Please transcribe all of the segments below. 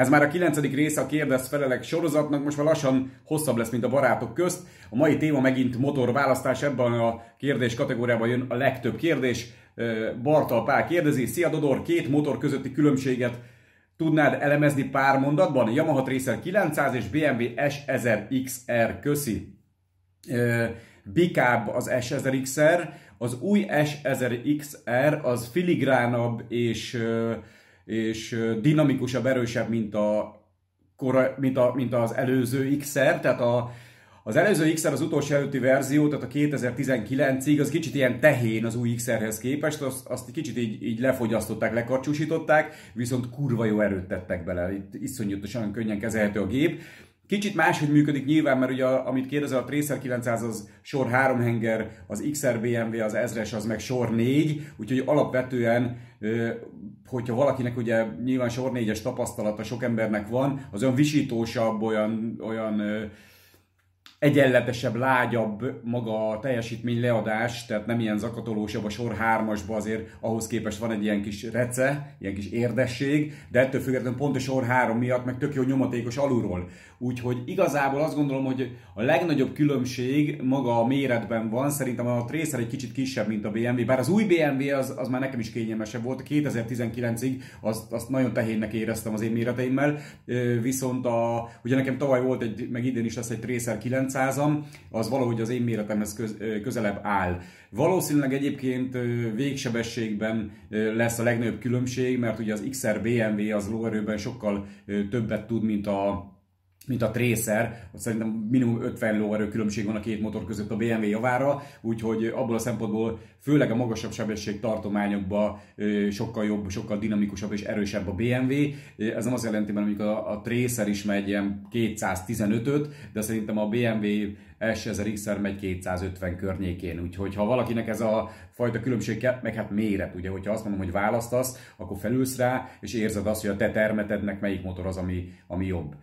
Ez már a kilencedik része a Kérdez Felelek sorozatnak, most már lassan hosszabb lesz, mint a barátok közt. A mai téma megint motorválasztás, ebben a kérdés kategóriában jön a legtöbb kérdés. Bartal Pál kérdezi, Szia Dodor, két motor közötti különbséget tudnád elemezni pár mondatban? Yamaha Tracer 900 és BMW S1000XR, köszi. Bikább az S1000XR, az új S1000XR az filigránabb és és dinamikusabb, erősebb, mint, a, mint, a, mint az előző XR, tehát a, az előző XR, az utolsó előtti verzió, tehát a 2019-ig, az kicsit ilyen tehén az új XR-hez képest, azt, azt kicsit így, így lefogyasztották, lekarcsúsították, viszont kurva jó erőt tettek bele, itt iszonyatosan könnyen kezelhető a gép. Kicsit máshogy működik nyilván, mert ugye amit kérdezel, a Tracer 900 az sor 3 henger, az XR BMW, az 1000 az meg sor 4, úgyhogy alapvetően, hogyha valakinek ugye nyilván sor 4-es tapasztalata sok embernek van, az olyan visítósabb, olyan, olyan egyenletesebb, lágyabb maga a teljesítmény leadás, tehát nem ilyen zakatolósabb a sor 3-asba azért ahhoz képest van egy ilyen kis rece, ilyen kis érdesség, de ettől függetlenül pont a sor 3 miatt meg tök jó nyomatékos alulról. Úgyhogy igazából azt gondolom, hogy a legnagyobb különbség maga a méretben van, szerintem a Tracer egy kicsit kisebb, mint a BMW, bár az új BMW az, az már nekem is kényelmesebb volt, 2019-ig azt, azt nagyon tehénnek éreztem az én méreteimmel, viszont a, ugye nekem tavaly volt egy, meg idén is lesz egy Tracer 900-am, az valahogy az én méretemhez köz, közelebb áll. Valószínűleg egyébként végsebességben lesz a legnagyobb különbség, mert ugye az XR BMW az lóerőben sokkal többet tud, mint a mint a Tracer, szerintem minimum 50 lóerő különbség van a két motor között a BMW javára, úgyhogy abból a szempontból főleg a magasabb sebesség tartományokban sokkal jobb, sokkal dinamikusabb és erősebb a BMW. Ez nem azt jelenti, mert amikor a, a Tracer is megy ilyen 215-öt, de szerintem a BMW S1000XR megy 250 környékén, úgyhogy ha valakinek ez a fajta különbség, meg hát méret, ugye, hogyha azt mondom, hogy választasz, akkor felülsz rá, és érzed azt, hogy a te termetednek melyik motor az, ami, ami jobb.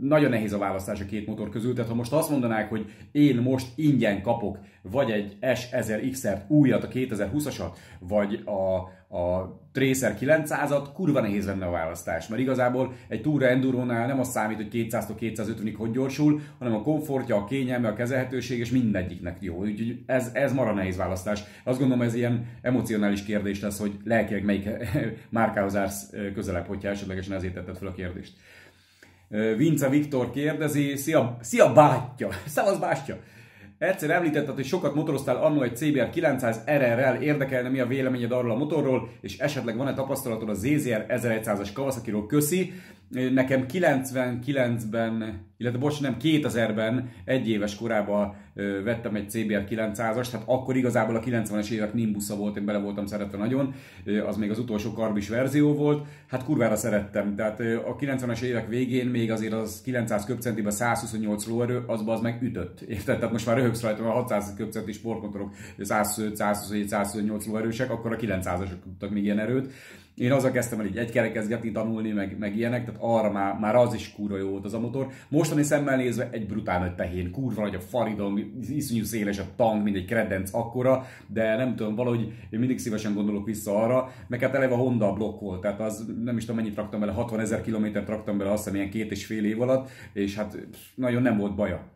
Nagyon nehéz a választás a két motor közül, tehát ha most azt mondanák, hogy én most ingyen kapok vagy egy S1000XR-t, újat, a 2020-asat, vagy a, a Tracer 900-at, kurva nehéz lenne a választás, mert igazából egy Tour Enduro-nál nem az számít, hogy 200-250-ig hogy gyorsul, hanem a komfortja, a kényelme, a kezelhetőség, és mindegyiknek jó. Úgyhogy ez, ez mara nehéz választás. Azt gondolom, ez ilyen emocionális kérdés lesz, hogy lelkileg melyik márkához állsz közelebb, hogyha esetlegesen ezért tetted fel a kérdést. Vince Viktor kérdezi, szia, szia bátyja, szevasz bátyja! Egyszer említetted, hogy sokat motoroztál annó egy CBR 900 RR-rel, érdekelne mi a véleményed arról a motorról, és esetleg van-e tapasztalatod a ZZR 1100-as Kawasaki-ról, köszi. Nekem 99-ben, illetve bocs, nem 2000-ben egy éves korában vettem egy CBR 900-as, tehát akkor igazából a 90-es évek Nimbusza volt, én bele voltam szeretve nagyon, az még az utolsó karbis verzió volt, hát kurvára szerettem, tehát a 90-es évek végén még azért az 900 köbcentiben 128 lóerő, azba az meg ütött, érted? Tehát most már röhögsz rajta, a 600 köbcenti sportmotorok 125, 127, 128 lóerősek, akkor a 900-asok tudtak még ilyen erőt, én azzal kezdtem el így egykerekezgetni, tanulni, meg, meg ilyenek, tehát arra már, már az is kurva jó volt az a motor. Mostani szemmel nézve egy brutál nagy tehén, kurva nagy a faridon, iszonyú széles a tank, mint egy kredenc akkora, de nem tudom, valahogy én mindig szívesen gondolok vissza arra, meg hát eleve a Honda blokk volt, tehát az nem is tudom mennyit raktam bele, 60 ezer kilométert raktam bele azt hiszem ilyen két és fél év alatt, és hát nagyon nem volt baja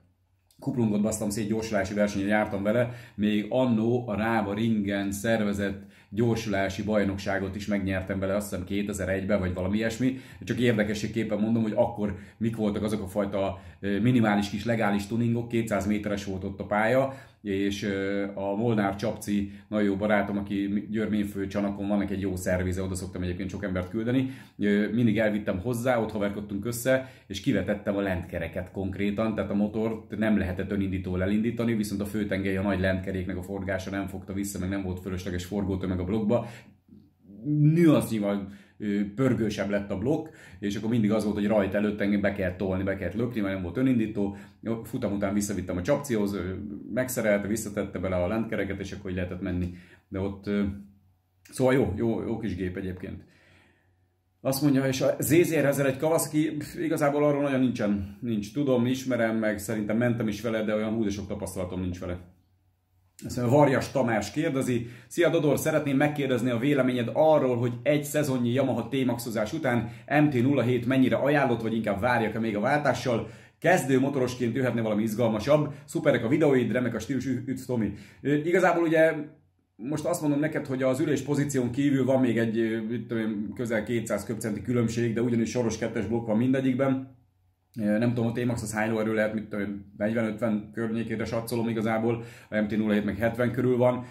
kuplungot basztam szét gyorsulási versenyen jártam vele, még annó a Rába Ringen szervezett gyorsulási bajnokságot is megnyertem bele, azt hiszem 2001-ben, vagy valami ilyesmi. Csak érdekességképpen mondom, hogy akkor mik voltak azok a fajta minimális kis legális tuningok, 200 méteres volt ott a pálya, és a Molnár Csapci, nagyon jó barátom, aki Györményfő csanakon van, egy jó szervize, oda szoktam egyébként sok embert küldeni, mindig elvittem hozzá, ott haverkodtunk össze, és kivetettem a lentkereket konkrétan, tehát a motort nem lehetett önindítól elindítani, viszont a főtengely a nagy lentkeréknek a forgása nem fogta vissza, meg nem volt fölösleges forgótömeg a blokkba. Nüansznyival pörgősebb lett a blokk, és akkor mindig az volt, hogy rajta előtt engem be kellett tolni, be kellett lökni, mert nem volt önindító. Futam után visszavittem a csapcióhoz, megszerelte, visszatette bele a lentkereket, és akkor így lehetett menni. De ott, szóval jó, jó, jó kis gép egyébként. Azt mondja, és a ZZR ezzel egy Kawasaki, igazából arról nagyon nincsen, nincs. Tudom, ismerem, meg szerintem mentem is vele, de olyan húzások tapasztalatom nincs vele. Varjas Tamás kérdezi. Szia Dodor, szeretném megkérdezni a véleményed arról, hogy egy szezonnyi Yamaha T-maxozás után MT-07 mennyire ajánlott, vagy inkább várjak-e még a váltással? Kezdő motorosként jöhetne valami izgalmasabb. Szuperek a videóid, remek a stílus, üdv Tomi. Igazából ugye most azt mondom neked, hogy az ülés pozíción kívül van még egy tudom, közel 200 köbcenti különbség, de ugyanis soros kettes blokk van mindegyikben. Nem tudom, a T-Max az hány lóerő lehet, mit 40-50 környékére satszolom igazából, a MT-07 meg 70 körül van.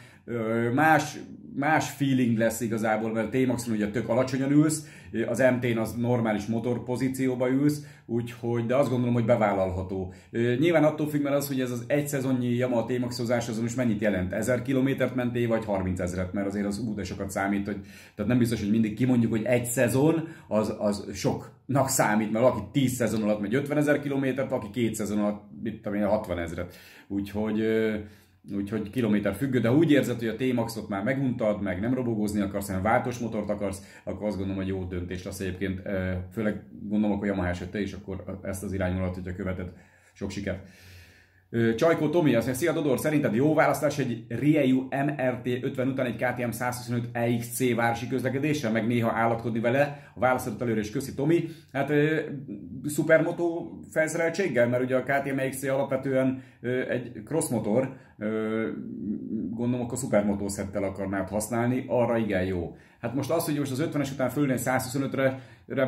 Más más feeling lesz igazából, mert a T-Maxon ugye tök alacsonyan ülsz, az MT-n az normális motor pozícióba ülsz, úgyhogy, de azt gondolom, hogy bevállalható. Nyilván attól függ, mert az, hogy ez az egy szezonnyi Yamaha T-Maxozás, azon is mennyit jelent? 1000 kilométert mentél, vagy 30 ezeret, mert azért az úgy sokat számít, hogy, tehát nem biztos, hogy mindig kimondjuk, hogy egy szezon az, az soknak számít, mert valaki 10 szezon alatt megy 50 ezer kilométert, aki két szezon alatt, mit tudom én, 60 ezeret. Úgyhogy úgyhogy kilométer függő, de úgy érzed, hogy a T-Maxot már meguntad, meg nem robogózni akarsz, hanem váltós motort akarsz, akkor azt gondolom, hogy jó döntés lesz egyébként, főleg gondolom, hogy Yamaha te is akkor ezt az irányvonalat, hogyha követed. Sok sikert! Csajkó Tomi azt mondja, szia Dodor, szerinted jó választás egy Rieu MRT 50 után egy KTM 125 EXC városi közlekedésre, meg néha állatkodni vele, a választott előre is köszi Tomi. Hát szupermoto felszereltséggel, mert ugye a KTM EXC alapvetően egy crossmotor, gondolom akkor szupermoto szettel akarnád használni, arra igen jó. Hát most az, hogy most az 50-es után fölülni 125-re,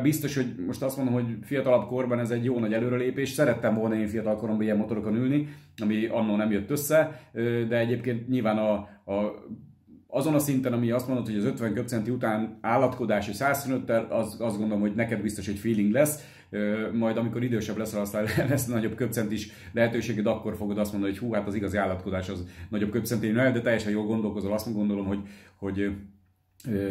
biztos, hogy most azt mondom, hogy fiatalabb korban ez egy jó nagy előrelépés. Szerettem volna én fiatal koromban ilyen motorokon ülni, ami annól nem jött össze, de egyébként nyilván a, a azon a szinten, ami azt mondod, hogy az 50 köpcenti után állatkodás és 125-tel, az, azt gondolom, hogy neked biztos egy feeling lesz. Majd amikor idősebb leszel, aztán lesz nagyobb köpcent is lehetőséged, akkor fogod azt mondani, hogy hú, hát az igazi állatkodás az nagyobb köpcenti, de teljesen jól gondolkozol, azt gondolom, hogy, hogy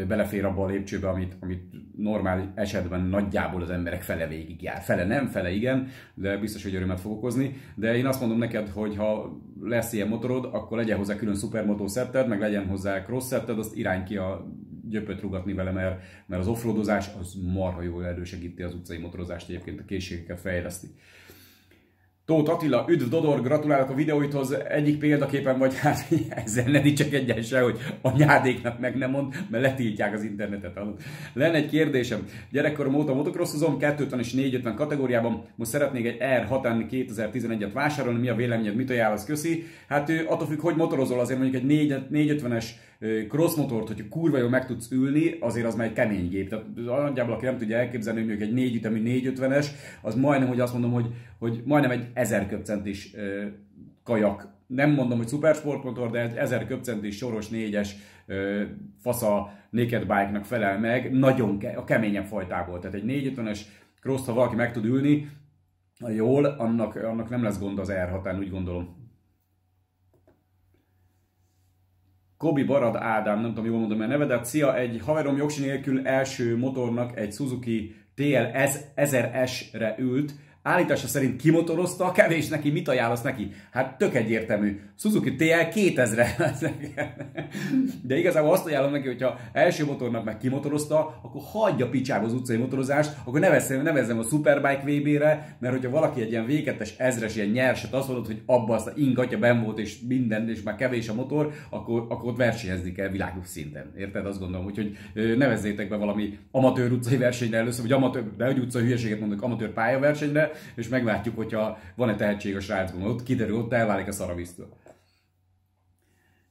belefér abba a lépcsőbe, amit, amit normál esetben nagyjából az emberek fele végig jár. Fele nem, fele igen, de biztos, hogy örömet fog okozni. De én azt mondom neked, hogy ha lesz ilyen motorod, akkor legyen hozzá külön szupermotó szetted, meg legyen hozzá cross szetted, azt irány ki a gyöpöt rugatni vele, mert, mert az offroadozás az marha jól elősegíti az utcai motorozást, egyébként a készségeket fejleszti. Tóth Attila, üdv Dodor, gratulálok a videóithoz, egyik példaképpen vagy, hát ezzel ne dicsekedjen se, hogy a nyádéknak meg nem mond, mert letiltják az internetet. Lenne egy kérdésem, gyerekkorom óta motocrossozom, 250 és 450 kategóriában, most szeretnék egy R6 2011-et vásárolni, mi a véleményed, mit ajánlasz, köszi? Hát ő attól függ, hogy motorozol, azért mondjuk egy 450-es crossmotort, hogyha kurva jól meg tudsz ülni, azért az már egy kemény gép. Tehát nagyjából, aki nem tudja elképzelni, hogy mondjuk egy 4 ütemű 450-es, az majdnem, hogy azt mondom, hogy, hogy majdnem egy 1000 köpcentis kajak. Nem mondom, hogy szupersportmotor, de egy 1000 köpcentis soros 4-es fasza naked bike-nak felel meg, nagyon ke- a keményebb fajtából. Tehát egy 450-es cross, ha valaki meg tud ülni, jól, annak, annak nem lesz gond az R6-án, úgy gondolom. Kobi Barad Ádám, nem tudom, jól mondom a nevedet. Szia, egy haverom jogsi nélkül első motornak egy Suzuki TL 1000S-re ült, Állítása szerint kimotorozta, kevés neki, mit ajánlasz neki? Hát tök egyértelmű. Suzuki TL 2000-re. De igazából azt ajánlom neki, hogyha első motornak meg kimotorozta, akkor hagyja picsába az utcai motorozást, akkor nevezzem, nevezzem a Superbike VB-re, mert hogyha valaki egy ilyen V2-es ezres, ilyen nyerset azt mondod, hogy abba azt a ingatja ben volt, és minden, és már kevés a motor, akkor, akkor ott versenyezni kell világos szinten. Érted? Azt gondolom, úgyhogy nevezzétek be valami amatőr utcai versenyre először, vagy amatőr, de hogy utcai hülyeséget mondok, amatőr pályaversenyre, és meglátjuk, hogyha van-e tehetség a srácban. Ott kiderül, ott elválik a szaravisztől.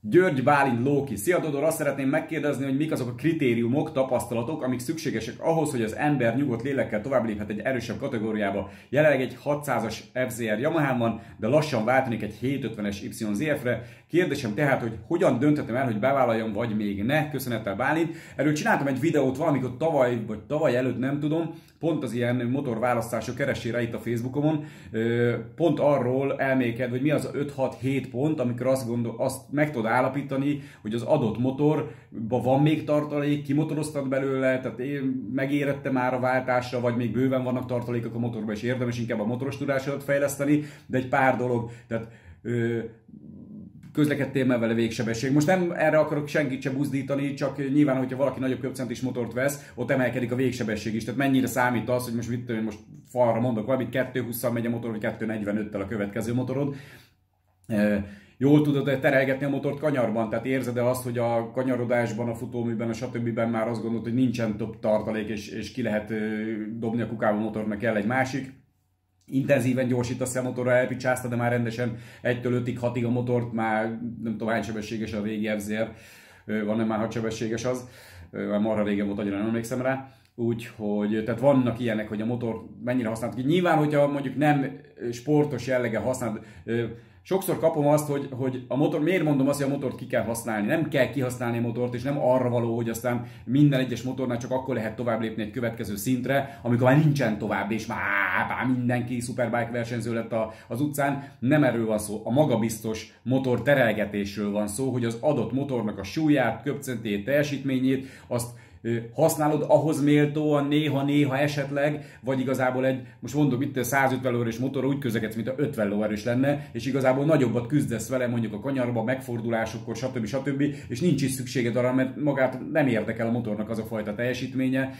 György Bálint Lóki. Szia Dodor, azt szeretném megkérdezni, hogy mik azok a kritériumok, tapasztalatok, amik szükségesek ahhoz, hogy az ember nyugodt lélekkel tovább léphet egy erősebb kategóriába. Jelenleg egy 600-as FZR Yamaha van, de lassan váltanék egy 750-es YZF-re. Kérdésem tehát, hogy hogyan dönthetem el, hogy bevállaljam, vagy még ne. Köszönettel Bálint. Erről csináltam egy videót valamikor tavaly, vagy tavaly előtt, nem tudom, pont az ilyen motorválasztások keresére itt a Facebookomon, pont arról elméked, hogy mi az 5-6-7 pont, amikor azt, gondol, azt meg tudod állapítani, hogy az adott motorban van még tartalék, kimotoroztad belőle, tehát én megérette már a váltásra, vagy még bőven vannak tartalékok a motorban, és érdemes inkább a motoros tudásodat fejleszteni, de egy pár dolog, tehát közlekedtél már vele végsebesség. Most nem erre akarok senkit sem buzdítani, csak nyilván, hogyha valaki nagyobb köpcentis motort vesz, ott emelkedik a végsebesség is. Tehát mennyire számít az, hogy most mit most falra mondok valamit, 220 megy a motor, vagy 245-tel a következő motorod jól tudod terelgetni a motort kanyarban, tehát érzed-e azt, hogy a kanyarodásban, a futóműben, a stb. már azt gondolod, hogy nincsen több tartalék, és, és ki lehet dobni a kukába a motornak kell egy másik intenzíven gyorsítasz a motorra, elpicsázta, de már rendesen 1-től 5-ig, 6-ig a motort, már nem tudom hány sebességes a régi FZR, van nem már 6 sebességes az, már marha régen volt, annyira nem emlékszem rá. Úgyhogy, tehát vannak ilyenek, hogy a motor mennyire használható. Nyilván, hogyha mondjuk nem sportos jellege használ, sokszor kapom azt, hogy, hogy a motor, miért mondom azt, hogy a motort ki kell használni. Nem kell kihasználni a motort, és nem arra való, hogy aztán minden egyes motornál csak akkor lehet tovább lépni egy következő szintre, amikor már nincsen tovább, és már, már mindenki superbike versenyző lett a, az utcán. Nem erről van szó. A magabiztos motor terelgetésről van szó, hogy az adott motornak a súlyát, köpcentét, teljesítményét, azt használod ahhoz méltóan néha-néha esetleg, vagy igazából egy, most mondom itt 150 lóerős motor úgy közlekedsz, mint a 50 lóerős lenne, és igazából nagyobbat küzdesz vele mondjuk a kanyarba, megfordulásokkor, stb. stb. és nincs is szükséged arra, mert magát nem érdekel a motornak az a fajta teljesítménye,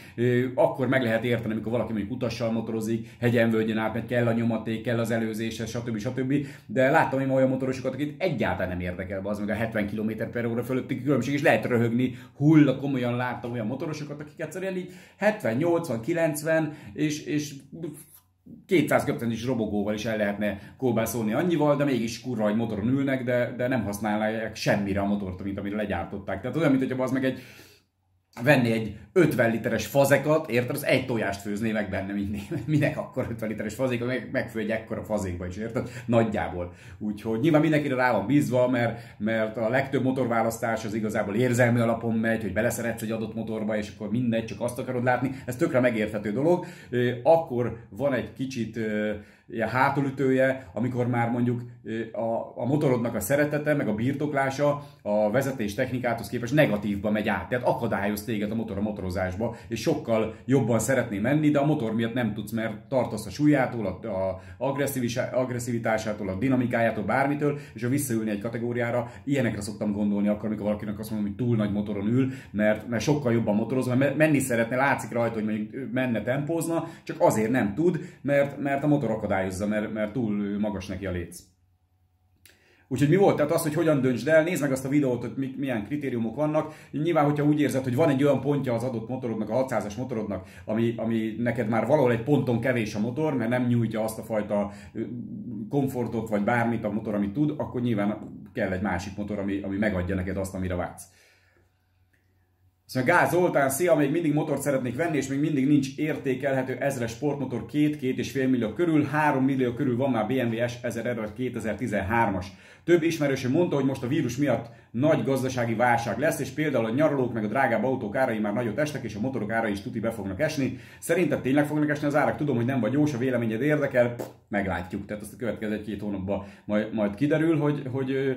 akkor meg lehet érteni, amikor valaki mondjuk utassal motorozik, hegyen, völgyen át, kell a nyomaték, kell az előzése, stb. stb. De láttam én olyan motorosokat, akik egyáltalán nem érdekel az meg a 70 km per óra fölötti különbség, és lehet röhögni, hull, komolyan láttam olyan motorosokat, akik egyszerűen így 70, 80, 90 és, és 200 köpten is robogóval is el lehetne kóbászolni annyival, de mégis kurva egy motoron ülnek, de, de nem használják semmire a motort, mint amire legyártották. Tehát olyan, mint hogyha az meg egy venni egy 50 literes fazekat, érted, az egy tojást főzné meg benne, minek akkor 50 literes fazék, meg, megfő egy ekkora fazékba is, érted? Nagyjából. Úgyhogy nyilván mindenkire rá van bízva, mert, mert a legtöbb motorválasztás az igazából érzelmi alapon megy, hogy beleszeretsz egy adott motorba, és akkor mindegy, csak azt akarod látni. Ez tökre megérthető dolog. Akkor van egy kicsit ilyen hátulütője, amikor már mondjuk a, a motorodnak a szeretete, meg a birtoklása a vezetés technikáthoz képest negatívba megy át. Tehát akadályoz téged a motor a motorozásba, és sokkal jobban szeretné menni, de a motor miatt nem tudsz, mert tartasz a súlyától, a, a agresszivitásától, a dinamikájától, bármitől, és ha visszaülni egy kategóriára, ilyenekre szoktam gondolni akkor, amikor valakinek azt mondom, hogy túl nagy motoron ül, mert, mert sokkal jobban motoroz, mert menni szeretne, látszik rajta, hogy mondjuk menne tempózna, csak azért nem tud, mert, mert a motor akadály akadályozza, mert, mert túl magas neki a léc. Úgyhogy mi volt? Tehát az, hogy hogyan döntsd el, nézd meg azt a videót, hogy milyen kritériumok vannak. Nyilván, hogyha úgy érzed, hogy van egy olyan pontja az adott motorodnak, a 600-as motorodnak, ami, ami neked már valahol egy ponton kevés a motor, mert nem nyújtja azt a fajta komfortot, vagy bármit a motor, amit tud, akkor nyilván kell egy másik motor, ami, ami megadja neked azt, amire vágysz. Szóval Gáz Zoltán, szia, még mindig motort szeretnék venni, és még mindig nincs értékelhető ezres sportmotor 2-2,5 millió körül, 3 millió körül van már BMW S1000 2013-as. Több ismerősöm mondta, hogy most a vírus miatt nagy gazdasági válság lesz, és például a nyaralók meg a drágább autók árai már nagyot estek, és a motorok árai is tuti be fognak esni. Szerinted tényleg fognak esni az árak? Tudom, hogy nem vagy jós, a véleményed érdekel, meglátjuk. Tehát azt a következő egy-két hónapban majd, majd kiderül, hogy, hogy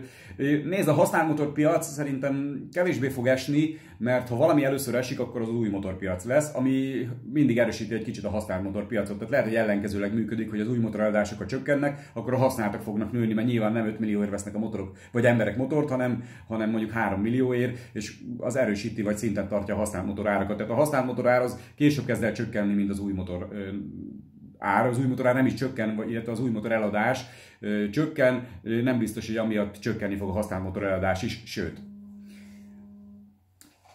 nézd, a használt motorpiac szerintem kevésbé fog esni, mert ha valami először esik, akkor az, új motorpiac lesz, ami mindig erősíti egy kicsit a használt motorpiacot. Tehát lehet, hogy ellenkezőleg működik, hogy az új motoreladások csökkennek, akkor a használtak fognak nőni, mert nyilván nem 5 millióért vesznek a motorok, vagy emberek motort, hanem, hanem mondjuk 3 millióért, és az erősíti, vagy szinten tartja a használt motorárakat. Tehát a használt motorár az később kezd el csökkenni, mint az új motor ár, az új motorár nem is csökken, illetve az új motor eladás csökken, nem biztos, hogy amiatt csökkenni fog a használt motor eladás is, sőt,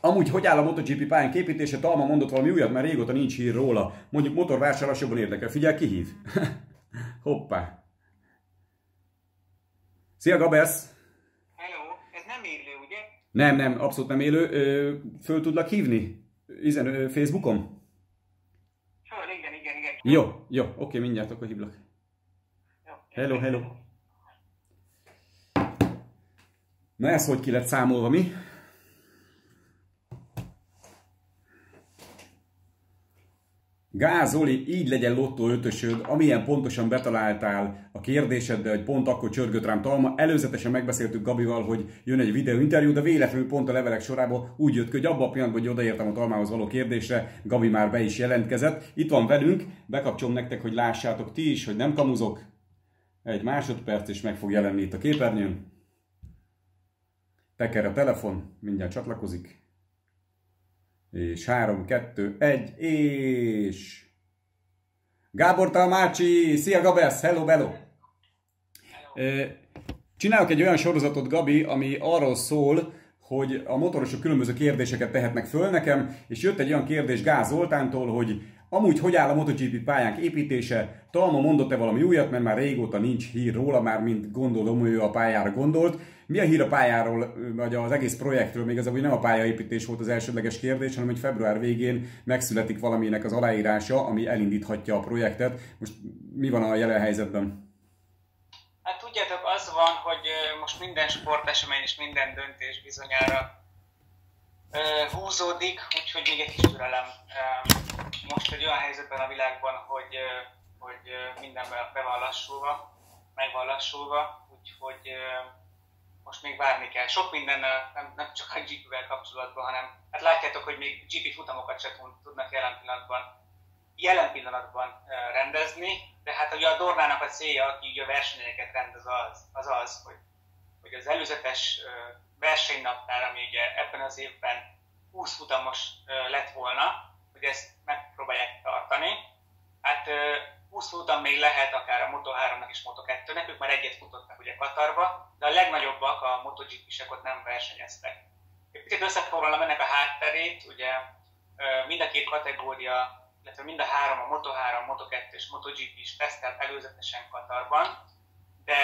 Amúgy, hogy áll a MotoGP pályán képítése? Talma mondott valami újat, mert régóta nincs hír róla. Mondjuk motorvásárlás jobban érdekel. Figyelj, kihív. Hoppá. Szia, Gabesz! Hello, ez nem élő, ugye? Nem, nem, abszolút nem élő. Ö, föl tudlak hívni? Izen, ö, Facebookon? Föl, igen, igen, igen. Jó, jó, oké, mindjárt akkor hívlak. Jó. Hello, hello. Na ez hogy ki lett számolva, mi? Gázoli, így legyen lottó ötösöd, amilyen pontosan betaláltál a kérdésedbe, hogy pont akkor csörgött rám Talma. Előzetesen megbeszéltük Gabival, hogy jön egy videóinterjú, de véletlenül pont a levelek sorába úgy jött ki, hogy abban a pillanatban, hogy odaértem a Talmához való kérdésre, Gabi már be is jelentkezett. Itt van velünk, bekapcsolom nektek, hogy lássátok ti is, hogy nem kamuzok. Egy másodperc, és meg fog jelenni itt a képernyőn. Teker a telefon, mindjárt csatlakozik. És 3, 2, 1, és... Gábor Talmácsi! Szia Gabesz! Hello, bello! Csinálok egy olyan sorozatot, Gabi, ami arról szól, hogy a motorosok különböző kérdéseket tehetnek föl nekem, és jött egy olyan kérdés Gáz Zoltántól, hogy amúgy hogy áll a MotoGP pályánk építése, Talma mondott-e valami újat, mert már régóta nincs hír róla, már mint gondolom, ő a pályára gondolt. Mi a hír a pályáról, vagy az egész projektről? Még hogy nem a pályaépítés volt az elsődleges kérdés, hanem hogy február végén megszületik valaminek az aláírása, ami elindíthatja a projektet. Most mi van a jelen helyzetben? Hát tudjátok, az van, hogy most minden sportesemény és minden döntés bizonyára húzódik, úgyhogy még egy kis türelem. Most egy olyan helyzetben a világban, hogy, hogy minden be van lassulva, meg van lassulva, úgyhogy most még várni kell. Sok minden nem, nem csak a GP-vel kapcsolatban, hanem hát látjátok, hogy még GP futamokat sem tudnak jelen pillanatban jelen pillanatban rendezni, de hát ugye a Dornának a célja, aki ugye a versenyeket rendez az, az az, hogy, hogy az előzetes versenynaptár, ami ugye ebben az évben 20 futamos lett volna, hogy ezt megpróbálják tartani. Hát 20 futam még lehet akár a Moto3-nak és Moto2-nek, ők már egyet futottak ugye Katarba, de a legnagyobbak a MotoGP-sek ott nem versenyeztek. Egy picit összefoglalom ennek a hátterét, ugye mind a két kategória illetve mind a három, a Moto3, Moto2 és MotoGP is tesztelt előzetesen Katarban, de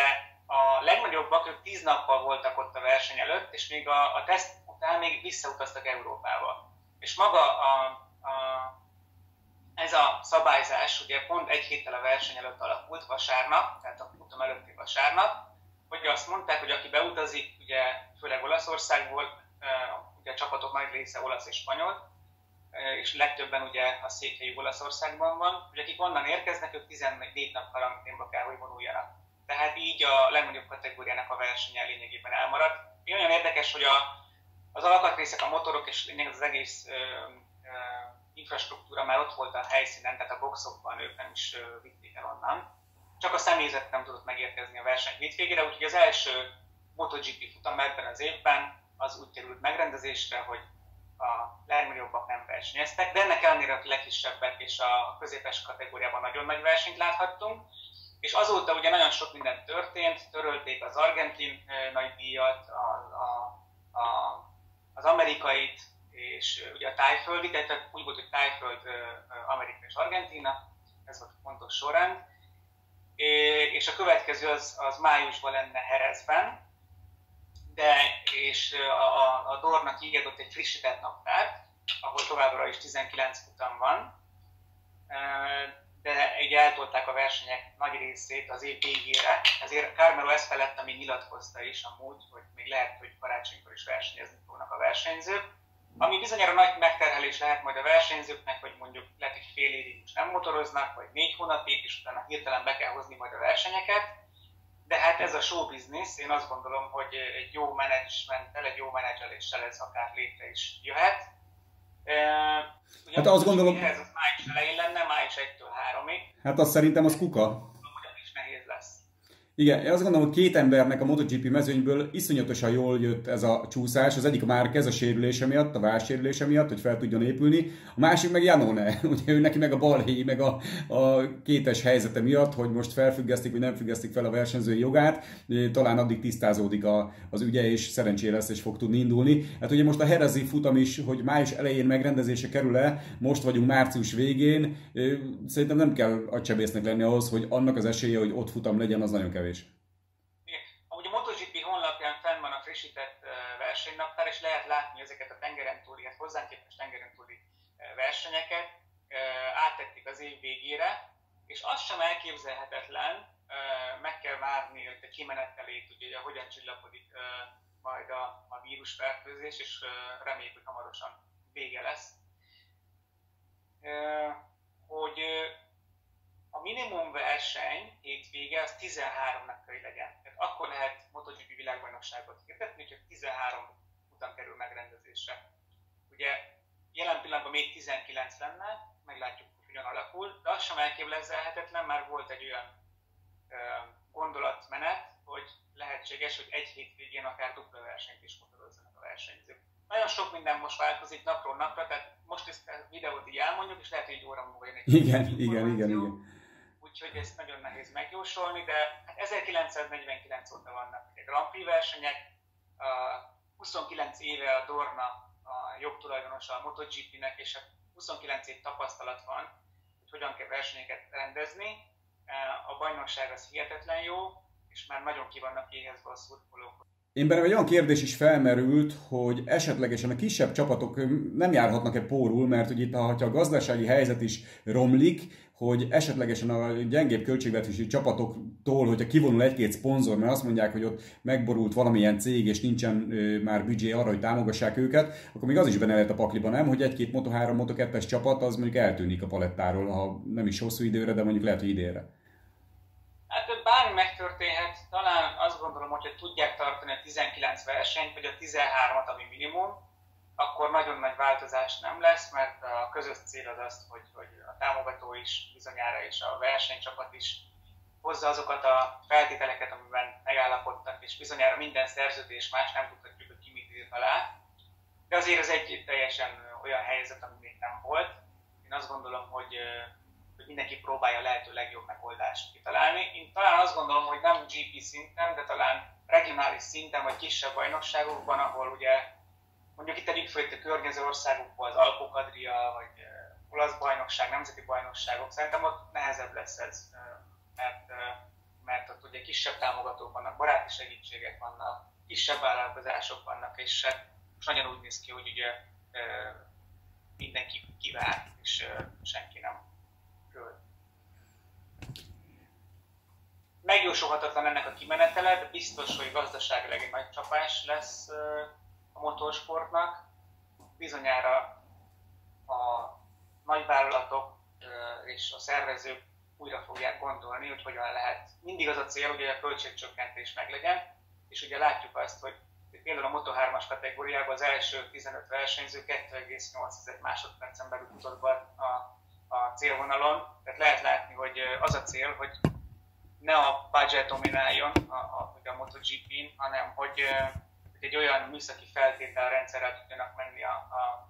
a legnagyobbak, ők tíz nappal voltak ott a verseny előtt, és még a, a teszt után még visszautaztak Európába. És maga a, ez a szabályzás ugye pont egy héttel a verseny előtt alakult, vasárnap, tehát a futam előtti vasárnap, hogy azt mondták, hogy aki beutazik, ugye főleg Olaszországból, ugye a csapatok nagy része olasz és spanyol, és legtöbben ugye a székhelyű Olaszországban van, hogy akik onnan érkeznek, ők 14 nap karanténba kell, hogy vonuljanak. Tehát így a legnagyobb kategóriának a versenye lényegében elmaradt. Mi olyan érdekes, hogy a, az alkatrészek, a motorok és lényegében az egész ö, ö, infrastruktúra már ott volt a helyszínen, tehát a boxokban ők nem is vitték el onnan. Csak a személyzet nem tudott megérkezni a verseny hétvégére, úgyhogy az első MotoGP futam ebben az évben az úgy került megrendezésre, hogy a legnagyobbak nem versenyeztek, de ennek ellenére a legkisebbek és a középes kategóriában nagyon nagy versenyt láthattunk. És azóta ugye nagyon sok minden történt, törölték az argentin nagy díjat, a, a, a, az amerikait, és ugye a tájföldi, tehát úgy volt, hogy tájföld, Amerika és Argentina, ez volt a fontos sorrend. És a következő az, az májusban lenne Herezben, de és a, a, a Dorna kiadott egy frissített naptárt, ahol továbbra is 19 futam van, de így eltolták a versenyek nagy részét az év végére, ezért Carmelo ezt felett, ami nyilatkozta is amúgy, hogy még lehet, hogy karácsonykor is versenyezni fognak a versenyzők, ami bizonyára nagy megterhelés lehet majd a versenyzőknek, hogy mondjuk lehet, hogy fél évig is nem motoroznak, vagy négy hónapig, és utána hirtelen be kell hozni majd a versenyeket, de hát ez a show business, én azt gondolom, hogy egy jó menedzsmenttel, egy jó menedzseléssel ez akár létre is jöhet. Ugye hát azt gondolom... Ez az május elején lenne, május 1-től 3-ig. Hát azt szerintem az kuka. Igen, én azt gondolom, hogy két embernek a MotoGP mezőnyből iszonyatosan jól jött ez a csúszás. Az egyik a Márquez a sérülése miatt, a válsérülése miatt, hogy fel tudjon épülni. A másik meg Janone, ugye ő neki meg a balhé, meg a, a kétes helyzete miatt, hogy most felfüggesztik, vagy nem függesztik fel a versenyzői jogát. Talán addig tisztázódik a, az ügye, és szerencsére lesz, és fog tudni indulni. Hát ugye most a Herezi futam is, hogy május elején megrendezése kerül-e, most vagyunk március végén. Szerintem nem kell agysebésznek lenni ahhoz, hogy annak az esélye, hogy ott futam legyen, az nagyon kevés kevés. Ahogy a MotoGP honlapján fenn van a frissített versenynaptár, és lehet látni ezeket a tengeren túli, hát hozzánk képest tengeren túli versenyeket, áttették az év végére, és az sem elképzelhetetlen, meg kell várni hogy a kimenetelét, ugye, hogy hogyan csillapodik majd a, a vírusfertőzés, és reméljük, hogy hamarosan vége lesz. Hogy a minimum verseny hétvége az 13-nak kell, legyen. Tehát akkor lehet MotoGP világbajnokságot hirdetni, hogyha 13 után kerül megrendezésre. Ugye jelen pillanatban még 19 lenne, meglátjuk, hogy hogyan alakul, de az sem elképzelhetetlen, már volt egy olyan ö, gondolatmenet, hogy lehetséges, hogy egy hétvégén akár dupla versenyt is motorozzanak a versenyzők. Nagyon sok minden most változik napról napra, tehát most ezt a videót így elmondjuk, és lehet, hogy egy óra múlva jön egy Igen, igen, igen, igen úgyhogy ezt nagyon nehéz megjósolni, de 1949 hát óta vannak a Grand Prix versenyek, 29 éve a Dorna a jogtulajdonosa a MotoGP-nek, és 29 év tapasztalat van, hogy hogyan kell versenyeket rendezni. A bajnokság az hihetetlen jó, és már nagyon ki vannak éhezve a szurkolók. Én bennem egy olyan kérdés is felmerült, hogy esetlegesen a kisebb csapatok nem járhatnak-e pórul, mert hogy itt ha a gazdasági helyzet is romlik, hogy esetlegesen a gyengébb költségvetési csapatoktól, hogyha kivonul egy-két szponzor, mert azt mondják, hogy ott megborult valamilyen cég, és nincsen már büdzsé arra, hogy támogassák őket, akkor még az is benne lehet a pakliban, nem? Hogy egy-két Moto3, Moto2-es csapat az mondjuk eltűnik a palettáról, ha nem is hosszú időre, de mondjuk lehet, hogy idénre. Bármi megtörténhet, talán azt gondolom, hogy ha tudják tartani a 19 versenyt, vagy a 13-at, ami minimum, akkor nagyon nagy változás nem lesz, mert a közös cél az az, hogy, hogy a támogató is bizonyára, és a versenycsapat is hozza azokat a feltételeket, amiben megállapodtak, és bizonyára minden szerződés más, nem tudhatjuk, hogy ki mit írt alá. De azért ez egy teljesen olyan helyzet, ami még nem volt. Én azt gondolom, hogy mindenki próbálja a lehető legjobb megoldást kitalálni. Én talán azt gondolom, hogy nem GP szinten, de talán regionális szinten, vagy kisebb bajnokságokban, ahol ugye mondjuk itt egyik főtt a környező országokban, az Alpok Adria, vagy olasz bajnokság, nemzeti bajnokságok, szerintem ott nehezebb lesz ez, mert, mert ott ugye kisebb támogatók vannak, baráti segítségek vannak, kisebb vállalkozások vannak, és most nagyon úgy néz ki, hogy ugye mindenki kivár, és senki nem Megjósolhatatlan ennek a kimenetele, de biztos, hogy gazdaságileg egy nagy csapás lesz a motorsportnak. Bizonyára a nagyvállalatok és a szervezők újra fogják gondolni, hogy hogyan lehet. Mindig az a cél, hogy a költségcsökkentés meglegyen, és ugye látjuk azt, hogy például a Moto3-as kategóriában az első 15 versenyző 2,8 másodpercen belül futott a a célvonalon. Tehát lehet látni, hogy az a cél, hogy ne a budget domináljon a, a, a MotoGP-n, hanem hogy, hogy egy olyan műszaki feltételrendszerrel tudjanak menni a, a,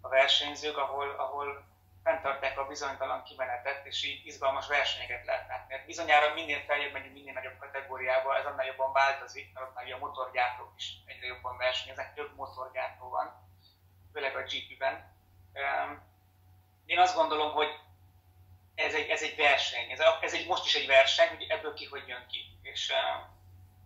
a versenyzők, ahol, ahol fenntartják a bizonytalan kimenetet, és így izgalmas versenyeket lehet látni. Mert bizonyára minél feljebb megyünk, minél nagyobb kategóriába, ez annál jobban változik, mert ott már a motorgyártók is egyre jobban versenyeznek, több motorgyártó van, főleg a GP-ben én azt gondolom, hogy ez egy, ez egy verseny, ez, ez egy, most is egy verseny, hogy ebből ki hogy jön ki. És uh,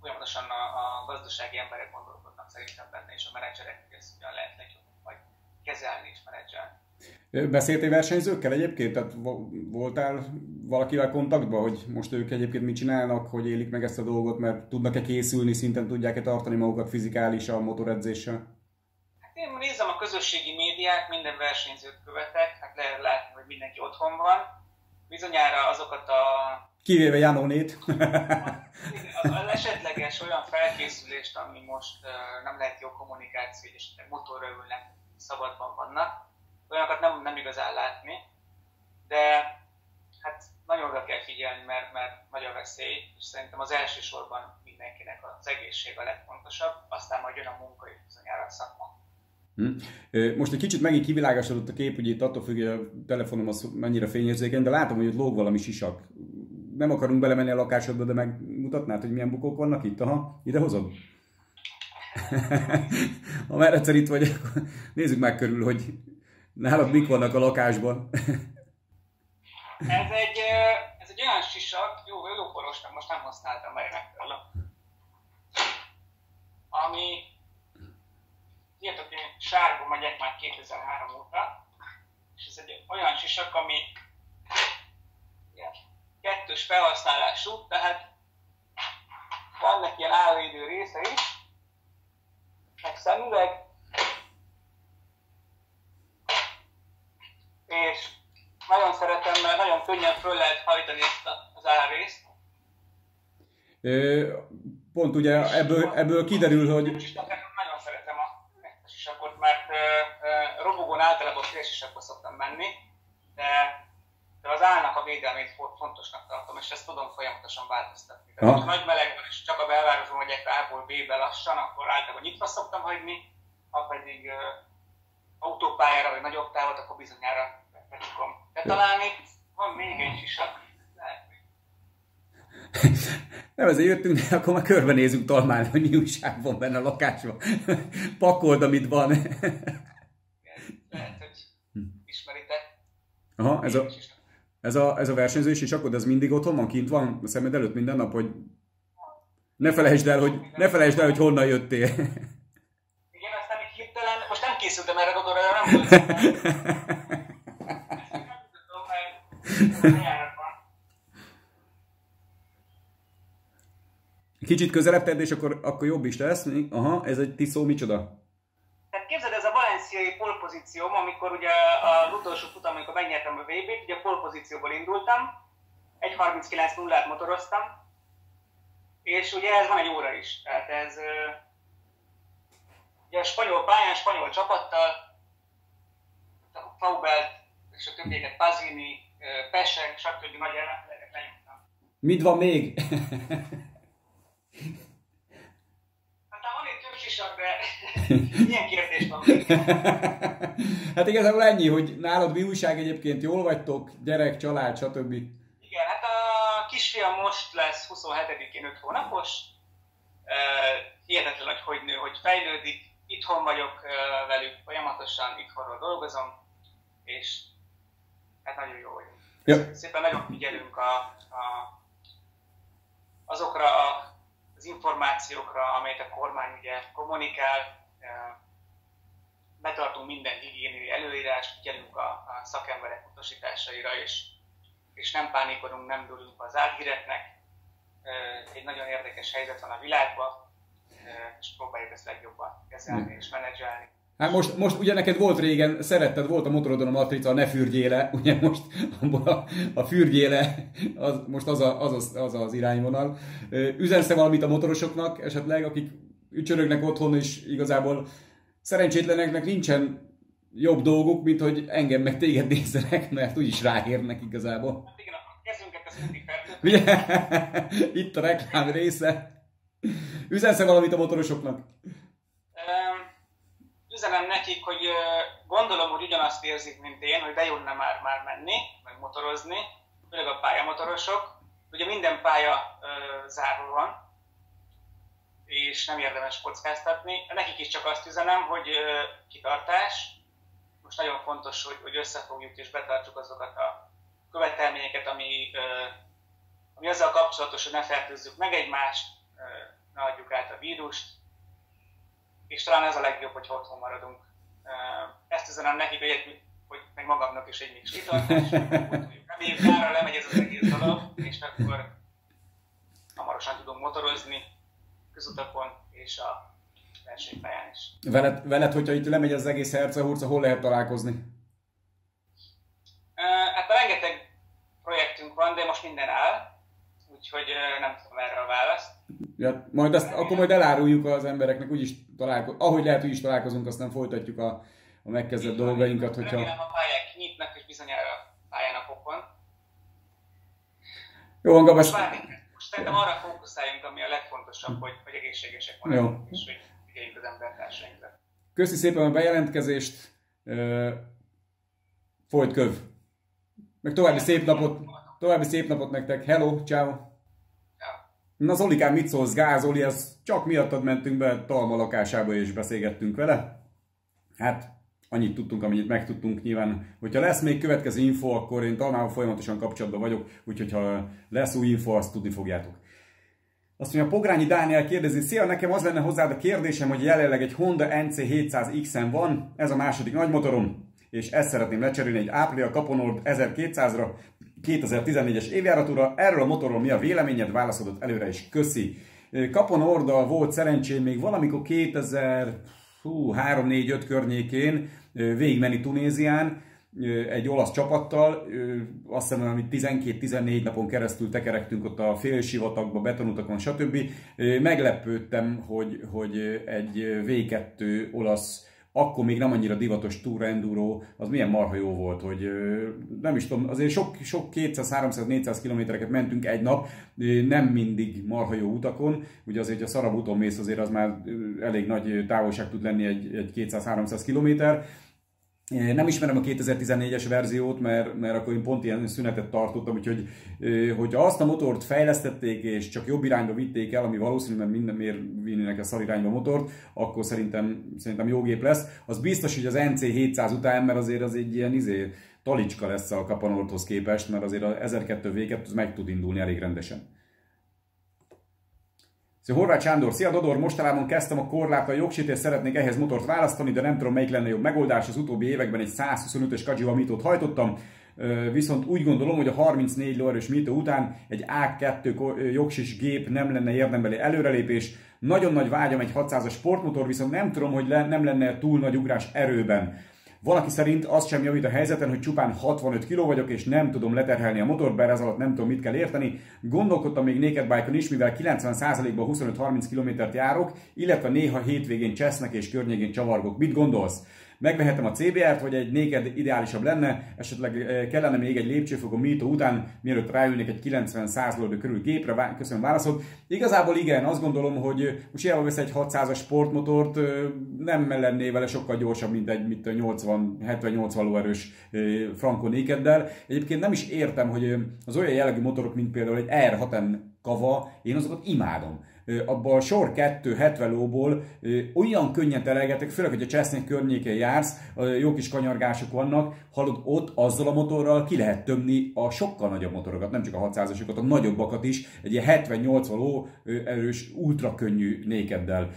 folyamatosan a, a gazdasági emberek gondolkodnak szerintem benne, és a menedzserek, hogy ezt hogyan lehet legjobban vagy kezelni és menedzselni. Beszéltél versenyzőkkel egyébként? Tehát voltál valakivel kontaktban, hogy most ők egyébként mit csinálnak, hogy élik meg ezt a dolgot, mert tudnak-e készülni, szinten tudják-e tartani magukat fizikálisan, motoredzéssel? Én nézem a közösségi médiát, minden versenyzőt követek, hát lehet látni, hogy mindenki otthon van. Bizonyára azokat a... Kivéve Janónét. az, az esetleges olyan felkészülést, ami most uh, nem lehet jó kommunikáció, és motorra ülnek, szabadban vannak, olyanokat nem, nem igazán látni, de hát nagyon oda kell figyelni, mert, mert nagy a veszély, és szerintem az elsősorban mindenkinek az egészség a legfontosabb, aztán majd jön a munka és bizonyára a szakma. Hm? Most egy kicsit megint kivilágosodott a kép, hogy itt attól függ, hogy a telefonom az mennyire fényérzékeny, de látom, hogy ott lóg valami sisak. Nem akarunk belemenni a lakásodba, de megmutatnád, hogy milyen bukók vannak itt? Aha, ide hozod? ha már egyszer itt vagy, akkor nézzük meg körül, hogy nálad mik vannak a lakásban. ez, egy, ez egy olyan sisak, jó, jó poros, most nem használtam, mert megtalálom. Ami Tudjátok, én sárga megyek már 2003 óta, és ez egy olyan sisak, ami ilyen, kettős felhasználású, tehát vannak ilyen állóidő része is, meg szemüveg, és nagyon szeretem, mert nagyon könnyen föl lehet hajtani ezt az állrészt. Pont ugye ebből, ebből kiderül, hogy robogón általában félsisakba szoktam menni, de, de az állnak a védelmét fontosnak tartom, és ezt tudom folyamatosan változtatni. Tehát, ha nagy melegben és csak a belvárosban megyek A-ból B-be lassan, akkor általában nyitva szoktam hagyni, ha pedig autópályára vagy nagyobb távot, akkor bizonyára becsukom. De talán itt van még egy sisak, még Nem ezért jöttünk, de akkor már körbenézünk talmán, hogy mi újság van benne a lakásban. Pakold, amit van. Lehet, hogy ismeritek. Aha, ez a, ez a, ez a versenyzés, és akkor ez mindig otthon van, kint van a szemed előtt minden nap, hogy ne felejtsd el, hogy, ne felejtsd el, hogy honnan jöttél. Igen, aztán így hirtelen, most nem készültem erre a dologra, nem volt. Kicsit közelebb tedd, és akkor, akkor jobb is lesz. Aha, ez egy tiszó micsoda? Tehát képzeld, ez a valenciai polpozícióm, amikor ugye az utolsó futam, amikor megnyertem a VB-t, ugye polpozícióból indultam, 1.39 0 motoroztam, és ugye ez van egy óra is, tehát ez ugye a spanyol pályán, spanyol csapattal, Faubelt és a többieket, Pazini, Pesek, stb. nagy ellenfeleket lenyomtam. Mit van még? isak, de milyen kérdés van hát igazából ennyi, hogy nálad mi újság egyébként, jól vagytok, gyerek, család, stb. Igen, hát a kisfiam most lesz 27-én 5 hónapos. Hihetetlen, hogy hogy nő, hogy fejlődik. Itthon vagyok velük, folyamatosan itthonról dolgozom, és hát nagyon jó vagyunk. Ja. Szépen nagyon figyelünk a, a, azokra a az információkra, amelyet a kormány ugye kommunikál, betartunk minden higiéniai előírást, figyelünk a, a szakemberek utasításaira, és, és nem pánikolunk, nem dőlünk az álhíreknek. Egy nagyon érdekes helyzet van a világban, és próbáljuk ezt legjobban kezelni és menedzselni. Hát most, most ugye neked volt régen, szeretted, volt a motorodon a matrica, ne fürgyéle, ugye most a, a fürgyéle, az, most az, a, az, az, az az irányvonal. Üzensz valamit a motorosoknak, esetleg, akik ücsörögnek otthon, és igazából szerencsétleneknek nincsen jobb dolguk, mint hogy engem meg téged nézzenek, mert úgyis ráérnek igazából. Hát igen, a kezünket ezt mindig Itt a reklám része. Üzensz valamit a motorosoknak? Üzenem nekik, hogy gondolom, hogy ugyanazt érzik, mint én, hogy bejönne már, már menni, meg motorozni, főleg a pályamotorosok. Ugye minden pálya zárva van, és nem érdemes kockáztatni. Nekik is csak azt üzenem, hogy kitartás. Most nagyon fontos, hogy, hogy összefogjuk és betartsuk azokat a követelményeket, ami, ami azzal kapcsolatos, hogy ne fertőzzük meg egymást, ne adjuk át a vírust, és talán ez a legjobb, hogy otthon maradunk. Ezt üzenem neki, hogy, hogy meg magamnak is egy mix kitartás, reméljük nyára lemegy ez az egész dolog, és akkor hamarosan tudunk motorozni közutakon és a versenypályán is. Veled, veled, hogyha itt lemegy az egész hercehurca, hol lehet találkozni? Hát rengeteg projektünk van, de most minden áll, úgyhogy nem tudom erre a választ. Ja, majd azt, akkor majd eláruljuk az embereknek, úgyis találkozunk, ahogy lehet, hogy is találkozunk, aztán folytatjuk a, a megkezdett Így dolgainkat. Hogyha... Remélem a pályák nyitnak, és bizonyára pályánapokon. Jó, van, Gabas. Most szerintem arra fókuszáljunk, ami a legfontosabb, hogy, hogy egészségesek vagyunk, és hogy figyeljünk az embertársainkra. Köszi szépen a bejelentkezést, folyt köv. Meg további szép napot, további szép napot nektek. Hello, ciao. Na Zolikám, mit szólsz? Gázoli, ez csak miattad mentünk be Talma lakásába és beszélgettünk vele. Hát, annyit tudtunk, amennyit megtudtunk nyilván. Hogyha lesz még következő info, akkor én Talmával folyamatosan kapcsolatban vagyok, úgyhogy ha lesz új info, azt tudni fogjátok. Azt mondja, Pogrányi Dániel kérdezi, szia, nekem az lenne hozzád a kérdésem, hogy jelenleg egy Honda NC700X-en van, ez a második nagymotorom, és ezt szeretném lecserélni egy Aprilia Caponord 1200-ra, 2014-es évjáratúra. Erről a motorról mi a véleményed? Válaszodott előre is. Köszi. Kapon Ordal volt szerencsém még valamikor 2003-4-5 környékén végigmenni Tunézián egy olasz csapattal, azt hiszem, hogy 12-14 napon keresztül tekerektünk ott a félsivatagba, betonutakon, stb. Meglepődtem, hogy, hogy egy V2 olasz akkor még nem annyira divatos Tour Enduro, az milyen marha jó volt, hogy nem is tudom, azért sok, sok 200, 300, 400 kilométereket mentünk egy nap, nem mindig marha jó utakon, ugye azért, a szarabb úton mész, azért az már elég nagy távolság tud lenni egy, egy 200-300 kilométer, Nem ismerem a 2014-es verziót, mert, mert akkor én pont ilyen szünetet tartottam, úgyhogy hogyha azt a motort fejlesztették és csak jobb irányba vitték el, ami valószínű, mert minden miért vinnének a szar irányba a motort, akkor szerintem, szerintem jó gép lesz. Az biztos, hogy az NC700 után, mert azért az egy ilyen izé, talicska lesz a Kapanorthoz képest, mert azért a 1002 v az meg tud indulni elég rendesen. Szia, Horváth Sándor, szia Dodor, mostanában kezdtem a korláttal jogsít, és szeretnék ehhez motort választani, de nem tudom melyik lenne jobb megoldás. Az utóbbi években egy 125-ös Kajiva Mitót hajtottam, viszont úgy gondolom, hogy a 34 lóerős Mito után egy A2 jogsis gép nem lenne érdembeli előrelépés. Nagyon nagy vágyam egy 600-as sportmotor, viszont nem tudom, hogy le, nem lenne túl nagy ugrás erőben. Valaki szerint az sem javít a helyzeten, hogy csupán 65 kg vagyok, és nem tudom leterhelni a motort, bár ez alatt nem tudom, mit kell érteni. Gondolkodtam még Naked Bike-on is, mivel 90%-ban 25-30 km-t járok, illetve néha hétvégén csesznek és környékén csavargok. Mit gondolsz? Megvehetem a CBR-t, vagy egy néked ideálisabb lenne, esetleg eh, kellene még egy lépcsőfok a Mito után, mielőtt ráülnék egy 90-100 lóerő körül gépre, köszönöm válaszod. Igazából igen, azt gondolom, hogy most hiába vesz egy 600-as sportmotort, eh, nem lenné vele sokkal gyorsabb, mint egy mint 80-70-80 lóerős eh, Franco Nakeddel. Egyébként nem is értem, hogy az olyan jellegű motorok, mint például egy R6N kava, én azokat imádom abban a sor 2 70 lóból olyan könnyen terelgetek, főleg, hogy a Csesznek környékén jársz, jó kis kanyargások vannak, hallod, ott azzal a motorral ki lehet tömni a sokkal nagyobb motorokat, nem csak a 600-asokat, a nagyobbakat is, egy ilyen 70-80 ló erős, ultra könnyű nékeddel.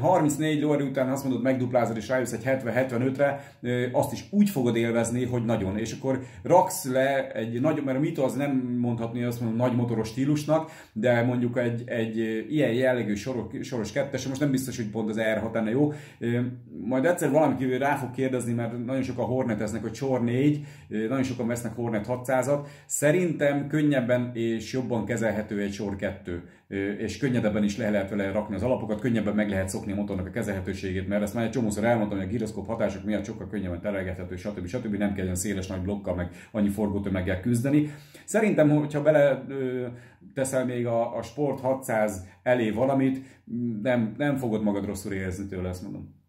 34 lóerő után azt mondod, megduplázod és rájössz egy 70-75-re, azt is úgy fogod élvezni, hogy nagyon. És akkor raksz le egy nagy, mert a Mito az nem mondhatni azt mondom nagy motoros stílusnak, de mondjuk egy, egy ilyen jellegű soros, soros kettes, most nem biztos, hogy pont az R6 lenne jó. Majd egyszer valami rá fog kérdezni, mert nagyon sokan horneteznek, hogy sor 4, nagyon sokan vesznek Hornet 600-at. Szerintem könnyebben és jobban kezelhető egy sor 2 és könnyedebben is le lehet vele rakni az alapokat, könnyebben meg lehet szokni a motornak a kezelhetőségét, mert ezt már egy csomószor elmondtam, hogy a giroszkóp hatások miatt sokkal könnyebben terelgethető, stb. stb. nem kell olyan széles nagy blokkal, meg annyi forgótömeggel küzdeni. Szerintem, hogyha bele teszel még a, a Sport 600 elé valamit, nem, nem fogod magad rosszul érezni tőle, ezt mondom.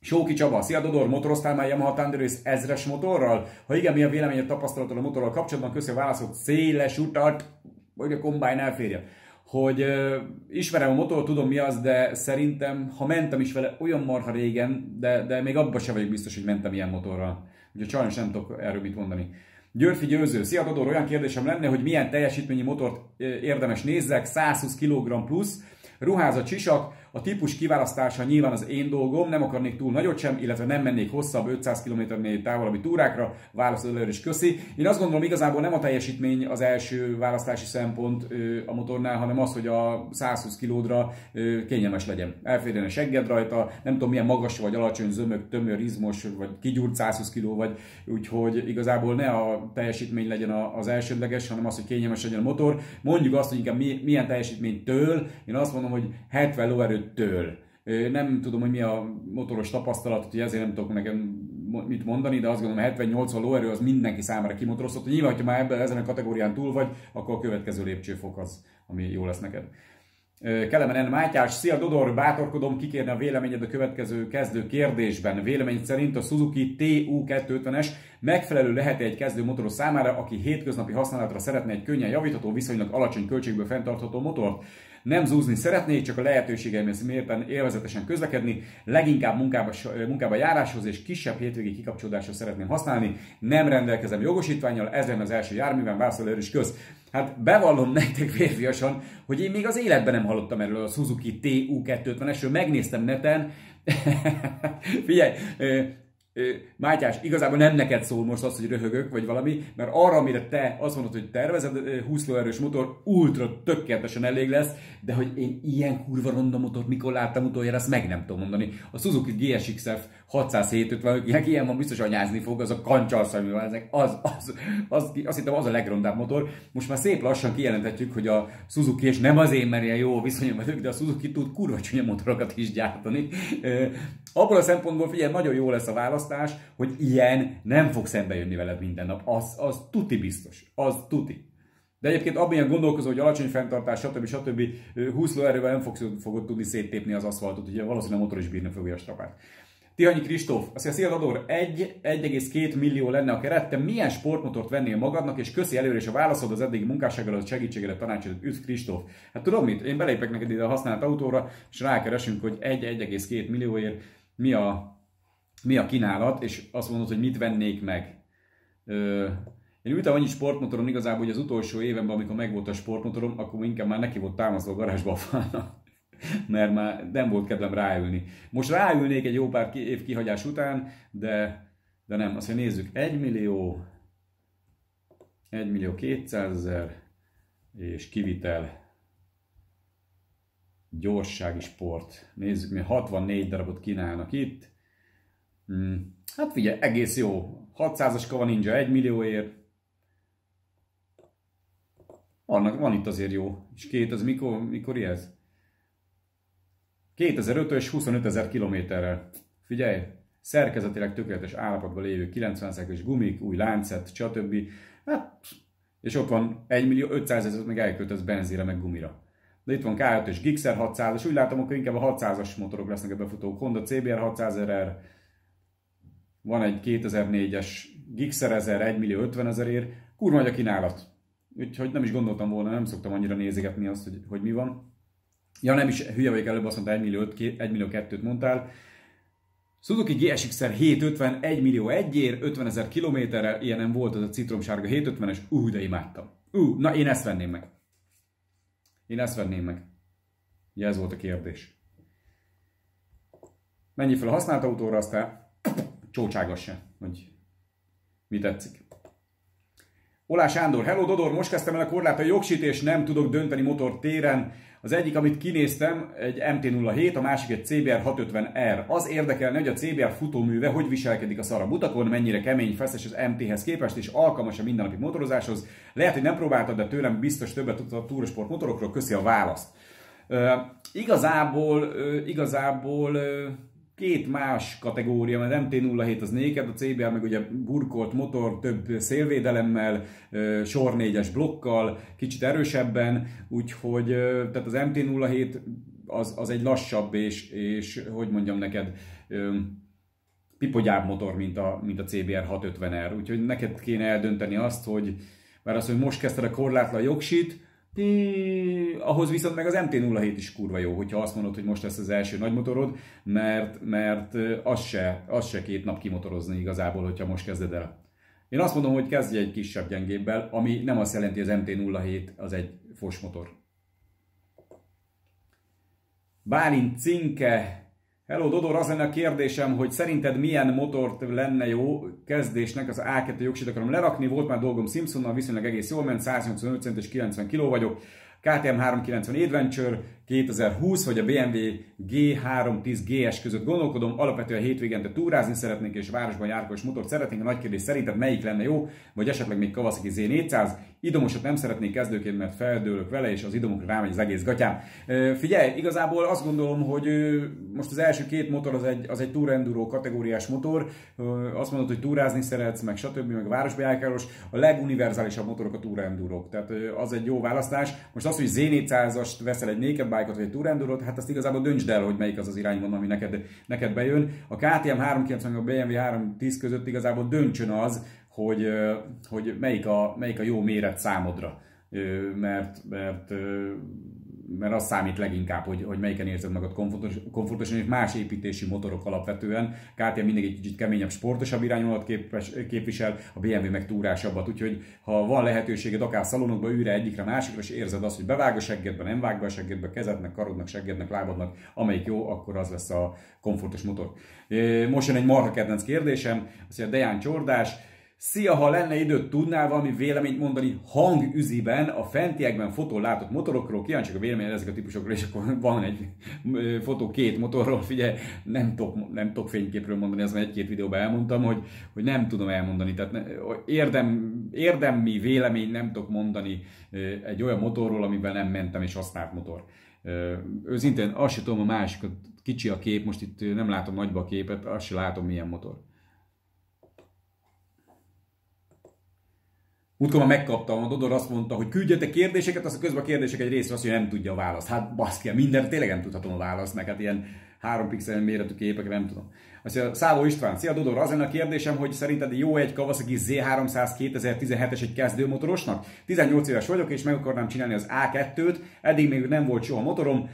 Sóki Csaba, szia Dodor, motoroztál már Yamaha Thunder Race ezres motorral? Ha igen, mi a véleményed tapasztalatod a motorral kapcsolatban? Köszönöm a válaszott, széles utat, hogy a kombájn elférje hogy uh, ismerem a motor, tudom mi az, de szerintem, ha mentem is vele olyan marha régen, de, de még abban sem vagyok biztos, hogy mentem ilyen motorral. Úgyhogy sajnos nem tudok erről mit mondani. Györfi Győző, szia Dodor, olyan kérdésem lenne, hogy milyen teljesítményi motort érdemes nézzek, 120 kg plusz, ruházat, csisak, a típus kiválasztása nyilván az én dolgom, nem akarnék túl nagyot sem, illetve nem mennék hosszabb 500 km-nél távolabbi túrákra, válasz előre is köszi. Én azt gondolom igazából nem a teljesítmény az első választási szempont a motornál, hanem az, hogy a 120 kilódra kényelmes legyen. Elférjen a segged rajta, nem tudom milyen magas vagy alacsony, zömök, tömör, izmos, vagy kigyúrt 120 kiló vagy, úgyhogy igazából ne a teljesítmény legyen az elsődleges, hanem az, hogy kényelmes legyen a motor. Mondjuk azt, hogy inkább milyen teljesítménytől, én azt mondom, hogy 70 lóerő től. Nem tudom, hogy mi a motoros tapasztalat, hogy ezért nem tudok nekem mit mondani, de azt gondolom, 70-80 lóerő az mindenki számára kimotorozott. Nyilván, hogyha már ebben ezen a kategórián túl vagy, akkor a következő lépcsőfok az, ami jó lesz neked. Kelemen. Mátyás, szia Dodor, bátorkodom kikérni a véleményed a következő kezdő kérdésben. Vélemény szerint a Suzuki TU250-es megfelelő lehet egy kezdő motoros számára, aki hétköznapi használatra szeretne egy könnyen javítható, viszonylag alacsony költségből fenntartható motort? Nem zúzni szeretnék, csak a lehetőségeim mérten élvezetesen közlekedni, leginkább munkába, munkába járáshoz és kisebb hétvégi kikapcsolódásra szeretném használni. Nem rendelkezem jogosítványjal, ez lenne az első járművem, válaszol is köz. Hát bevallom nektek férfiasan, hogy én még az életben nem hallottam erről a Suzuki TU250-esről, megnéztem neten, Figyelj, Mátyás, igazából nem neked szól most az, hogy röhögök, vagy valami, mert arra, amire te azt mondod, hogy tervezed, 20 lóerős motor ultra tökéletesen elég lesz, de hogy én ilyen kurva ronda motort mikor láttam utoljára, ezt meg nem tudom mondani. A Suzuki GSX-F 607 ilyen, van, biztos anyázni fog, az a kancsarszamű, ezek, az, az, az, az, azt hittem az a legrondább motor. Most már szép lassan kijelenthetjük, hogy a Suzuki, és nem azért, mert ilyen jó viszonyom vagyok, de a Suzuki tud kurva csúnya motorokat is gyártani. Abból a szempontból figyelj, nagyon jó lesz a választás, hogy ilyen nem fog szembe jönni veled minden nap. Az, az tuti biztos. Az tuti. De egyébként abban gondolkozó, hogy alacsony fenntartás, stb. stb. 20 lóerővel nem fogod, fogod tudni széttépni az aszfaltot, ugye valószínűleg a motor is bírni fogja a strapát. Tihanyi Kristóf, azt mondja, szia Ador, 1,2 millió lenne a keret, te milyen sportmotort vennél magadnak, és köszi előre is a válaszod az eddigi munkássággal, az segítségére, tanácsod, üdv Kristóf. Hát tudod mit, én belépek neked ide a használt autóra, és rákeresünk, hogy 1,2 millióért mi a, mi a kínálat, és azt mondod, hogy mit vennék meg. Ö, én ültem annyi sportmotoron igazából, hogy az utolsó évenben, amikor megvolt a sportmotorom, akkor inkább már neki volt támasztva a garázsba a fának mert már nem volt kedvem ráülni. Most ráülnék egy jó pár év kihagyás után, de, de nem. Azt mondja, nézzük, 1 millió, 1 millió 200 ezer, és kivitel, gyorssági sport. Nézzük, mi 64 darabot kínálnak itt. Hmm. Hát figyelj, egész jó. 600-as Kava Ninja 1 millióért. Vannak, van itt azért jó. És két, az mikor, mikor ez? 2005-ös 25 ezer kilométerrel. Figyelj, szerkezetileg tökéletes állapotban lévő 90 es gumik, új láncet, stb. Hát, és ott van 1 millió 500 ezer, meg elköltesz benzére, meg gumira. De itt van K5 és Gixxer 600 és úgy látom, akkor inkább a 600-as motorok lesznek ebbe futók. Honda CBR 600 ezer, van egy 2004-es Gixxer 1000, 1 millió 50 ezerért, kurva nagy a kínálat. Úgyhogy nem is gondoltam volna, nem szoktam annyira nézegetni azt, hogy, hogy mi van. Ja, nem is hülye vagyok előbb, azt mondta 1 millió, 1 millió 2-t mondtál. Suzuki GSX-er 750, 1 millió 1 ér, 50 ezer kilométerrel, ilyen nem volt az a citromsárga 750-es, ú, de imádtam. Ú, na én ezt venném meg. Én ezt venném meg. Ugye ez volt a kérdés. Menj fel a használt autóra, aztán csócságos se, hogy mi tetszik. Olá Sándor, hello Dodor, most kezdtem el a korlát a jogsit, és nem tudok dönteni motor téren. Az egyik, amit kinéztem, egy MT-07, a másik egy CBR 650R. Az érdekelne, hogy a CBR futóműve hogy viselkedik a szara butakon, mennyire kemény, feszes az MT-hez képest, és alkalmas a mindennapi motorozáshoz. Lehet, hogy nem próbáltad, de tőlem biztos többet tudod a túrosport motorokról, köszi a választ. Uh, igazából, uh, igazából uh, két más kategória, mert MT-07 az néked, a CBR meg ugye burkolt motor, több szélvédelemmel, sor 4-es blokkal, kicsit erősebben, úgyhogy tehát az MT-07 az, az egy lassabb és, és hogy mondjam neked, pipogyább motor, mint a, mint a CBR 650R. Úgyhogy neked kéne eldönteni azt, hogy mert az, hogy most kezdted a korlátlan jogsit, ahhoz viszont meg az MT-07 is kurva jó, hogyha azt mondod, hogy most lesz az első nagy motorod, mert, mert az, se, az se két nap kimotorozni igazából, hogyha most kezded el. Én azt mondom, hogy kezdj egy kisebb gyengébbel, ami nem azt jelenti, hogy az MT-07 az egy fos motor. Bálint Cinke Hello Dodor, az lenne a kérdésem, hogy szerinted milyen motort lenne jó kezdésnek, az A2 jogsit akarom lerakni, volt már dolgom Simpsonnal, viszonylag egész jól ment, 185 cent és 90 kg vagyok, KTM 390 Adventure 2020, vagy a BMW G310 GS között gondolkodom, alapvetően hétvégente túrázni szeretnék, és városban járkós motort szeretnénk. A nagy kérdés szerinted melyik lenne jó, vagy esetleg még Kawasaki Z400. Idomosat nem szeretnék kezdőként, mert feldőlök vele, és az idomokra rámegy az egész gatyám. Figyelj, igazából azt gondolom, hogy most az első két motor az egy, az egy Tour Enduro kategóriás motor. Azt mondod, hogy túrázni szeretsz, meg stb., meg városba járkálós. A leguniverzálisabb motorok a Tour Enduro. Tehát az egy jó választás. Most az, hogy Z400-ast veszel egy naked bike-ot vagy egy Tour Enduro-t, hát azt igazából döntsd el, hogy melyik az az irányvonal, ami neked, neked bejön. A KTM 390 a BMW 310 között igazából döntsön az, hogy, hogy melyik, a, melyik a jó méret számodra. Mert, mert mert az számít leginkább, hogy, hogy melyiken érzed magad komfortos, komfortosan, és más építési motorok alapvetően. KTM mindig egy kicsit keményebb, sportosabb irányvonalat képes, képvisel, a BMW meg túrásabbat, úgyhogy ha van lehetőséged akár szalonokba űre egyikre, másikra, és érzed azt, hogy bevág a seggedbe, nem vág be a seggedbe, kezednek, karodnak, seggednek, lábadnak, amelyik jó, akkor az lesz a komfortos motor. Most jön egy marha kedvenc kérdésem, azt mondja Deján Csordás, Szia, ha lenne időt, tudnál valami véleményt mondani hangüziben a fentiekben fotón látott motorokról, kíváncsiak a vélemény ezek a típusokról, és akkor van egy fotó két motorról, figyelj, nem tudok, nem tudok fényképről mondani, ezt már egy-két videóban elmondtam, hogy, hogy nem tudom elmondani, tehát érdem, érdemi vélemény nem tudok mondani egy olyan motorról, amiben nem mentem és használt motor. Őszintén azt sem tudom a másikat, kicsi a kép, most itt nem látom nagyba a képet, azt sem látom milyen motor. Múltkor megkaptam, a Dodor azt mondta, hogy küldjetek kérdéseket, azt a közben a kérdések egy részre azt hogy nem tudja a választ. Hát baszki, minden tényleg nem tudhatom a választ, meg hát ilyen három pixel méretű képek, nem tudom. Azt mondja, Szávó István, szia Dodor, az lenne a kérdésem, hogy szerinted jó egy Kawasaki Z300 2017-es egy kezdőmotorosnak? 18 éves vagyok, és meg akarnám csinálni az A2-t, eddig még nem volt soha motorom.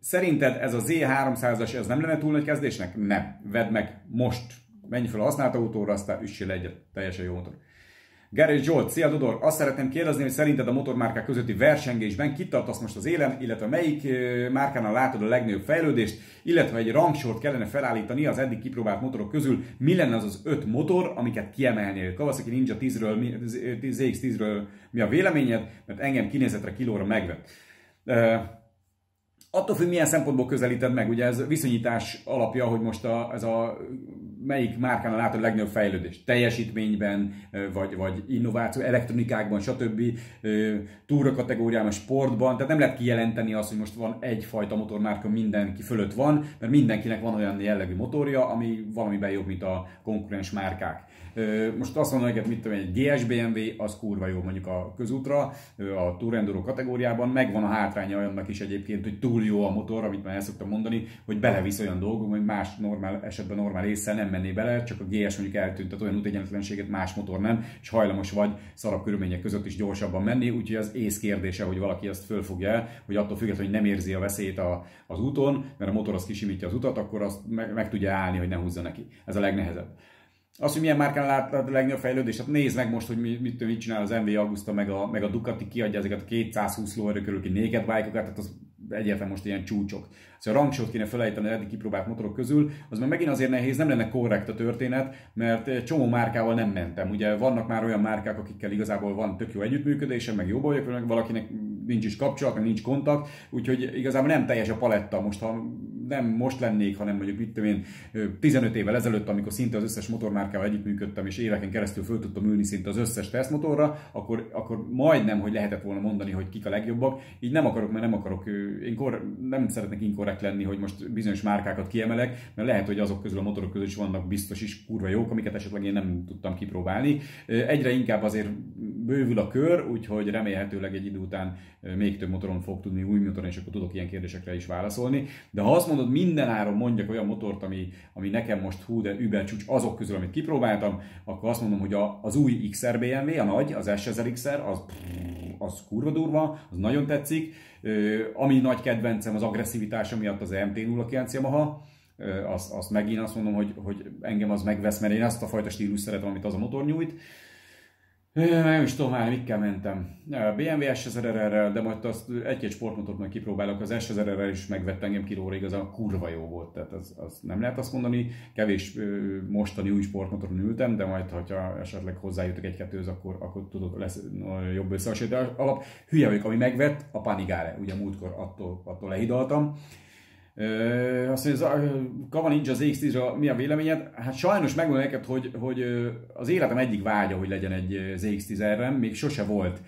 Szerinted ez a Z300-as, ez nem lenne túl nagy kezdésnek? Nem. Vedd meg most. Menj fel a használt autóra, aztán üssél egyet. Teljesen jó motor. Gary Zsolt, szia Dodor! Azt szeretném kérdezni, hogy szerinted a motormárkák közötti versengésben kit tartasz most az élen, illetve melyik márkánál látod a legnagyobb fejlődést, illetve egy rangsort kellene felállítani az eddig kipróbált motorok közül, mi lenne az az öt motor, amiket kiemelnél? Kawasaki Ninja 10-ről, ZX-10-ről mi a véleményed? Mert engem kinézetre kilóra megvett. Attól függ, milyen szempontból közelíted meg, ugye ez viszonyítás alapja, hogy most a, ez a melyik márkánál látod a legnagyobb fejlődést? Teljesítményben, vagy, vagy innováció, elektronikákban, stb. Túra kategóriában, sportban. Tehát nem lehet kijelenteni azt, hogy most van egyfajta motormárka mindenki fölött van, mert mindenkinek van olyan jellegű motorja, ami valamiben jobb, mint a konkurens márkák. Most azt mondom hogy mit tudom, egy GS BMW, az kurva jó mondjuk a közútra, a Tour Enduro kategóriában, megvan a hátránya olyannak is egyébként, hogy túl jó a motor, amit már el szoktam mondani, hogy belevisz olyan dolgok, hogy más normál esetben normál észre nem menné bele, csak a GS mondjuk eltűnt, tehát olyan útegyenletlenséget más motor nem, és hajlamos vagy szarabb körülmények között is gyorsabban menni, úgyhogy az ész kérdése, hogy valaki ezt fölfogja hogy attól függetlenül, hogy nem érzi a veszélyt a, az úton, mert a motor az kisimítja az utat, akkor azt meg, meg tudja állni, hogy ne húzza neki. Ez a legnehezebb. Az, hogy milyen márkán lát a legnagyobb fejlődés, hát nézd meg most, hogy mit, mit, mit csinál az MV Augusta, meg a, meg a Ducati kiadja ezeket a 220 lóerő körül ki naked bike-okat, tehát az egyáltalán most ilyen csúcsok. Szóval a rangsort kéne felejteni eddig kipróbált motorok közül, az meg megint azért nehéz, nem lenne korrekt a történet, mert csomó márkával nem mentem. Ugye vannak már olyan márkák, akikkel igazából van tök jó együttműködésem, meg jó bajok, meg valakinek nincs is kapcsolat, meg nincs kontakt, úgyhogy igazából nem teljes a paletta. Most ha nem most lennék, hanem mondjuk mit tudom én, 15 évvel ezelőtt, amikor szinte az összes motormárkával együttműködtem, és éveken keresztül föl tudtam ülni szinte az összes tesztmotorra, akkor, akkor majdnem, hogy lehetett volna mondani, hogy kik a legjobbak. Így nem akarok, mert nem akarok, én kor, nem szeretnék inkorrekt lenni, hogy most bizonyos márkákat kiemelek, mert lehet, hogy azok közül a motorok közül is vannak biztos is kurva jók, amiket esetleg én nem tudtam kipróbálni. Egyre inkább azért bővül a kör, úgyhogy remélhetőleg egy idő után még több motoron fog tudni új motoron, és akkor tudok ilyen kérdésekre is válaszolni. De ha azt mondod, minden áron mondjak olyan motort, ami, ami nekem most hú, de über csúcs azok közül, amit kipróbáltam, akkor azt mondom, hogy a, az új XR BMW, a nagy, az S1000 XR, az, az kurva durva, az nagyon tetszik. Ami nagy kedvencem az agresszivitása miatt az MT-09 Yamaha, azt, azt megint azt mondom, hogy, hogy engem az megvesz, mert én azt a fajta stílus szeretem, amit az a motor nyújt. Nem is tudom már, mikkel mentem. BMW s 1000 de majd azt egy-két sportmotort majd kipróbálok. Az s 1000 is megvett engem kilóra, igazán kurva jó volt. Tehát az, az, nem lehet azt mondani. Kevés mostani új sportmotoron ültem, de majd, ha esetleg hozzájutok egy-kettőhöz, akkor, akkor tudod, lesz jobb összehasonlítás alap. Hülye vagyok, ami megvett, a Panigale. Ugye múltkor attól, attól lehidaltam. Ö, azt mondja, Kava Ninja az X10-ről mi a véleményed? Hát sajnos megmondom neked, hogy, hogy az életem egyik vágya, hogy legyen egy ZX10 r még sose volt.